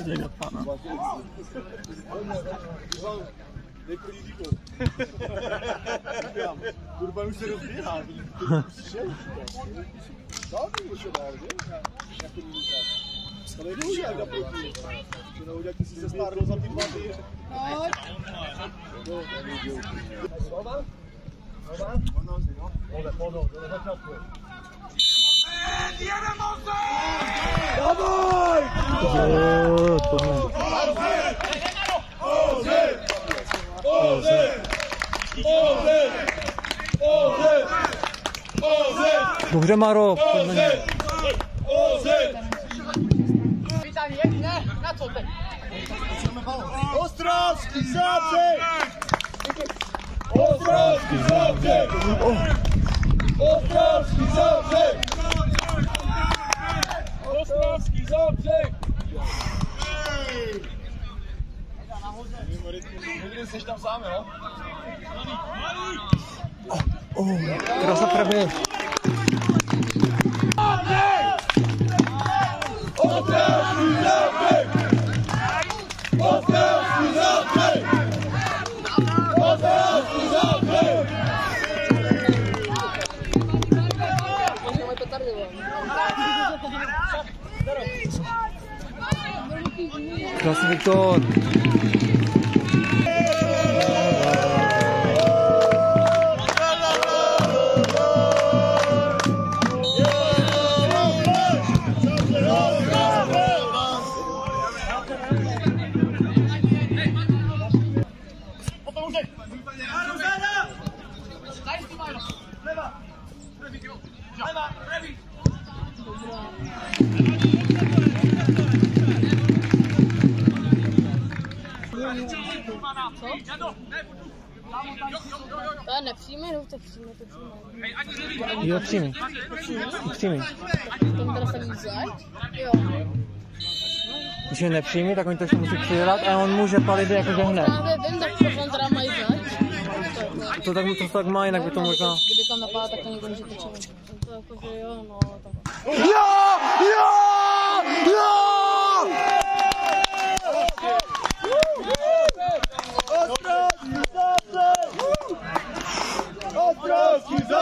Öyle yapana. Ne kritik o. Kurban uçlarım değil abi. Şey, daha büyük uçlar abi. Yakınımızda. Sana öyle bir şey yapalım. Şuna olacak ki size sarı uzatayım var diye. Hayır. Yok, ben de yok. Sola. Dobrze Maro, Witanie, jedne, na co ty? Ostrowski, zaczek! Zápřeh! Ostrovský zápřeh! Ostrovský zápřeh! Ostrovský zápřeh! Jsi tam sám, jo? Oh, krása první. Klasse Victor. Viktor. To nepřijme, no, tak přijme, to přijme. Jo, přijmi. Přijmi. Ten teda jsem? Jo. Když je nepřijmi, tak oni to ještě musí přidělat a on může palit jakože hned. Právě vím, tak proč on teda mají zač? To tak, to tak má, jinak by to možná... Kdyby tam napadá, tak to někdo může točit. To jakože jo, no, tak. Jo! Jo! Jo! Jesus.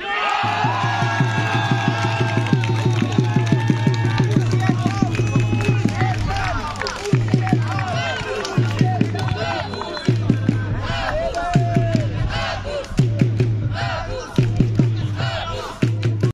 Yeah!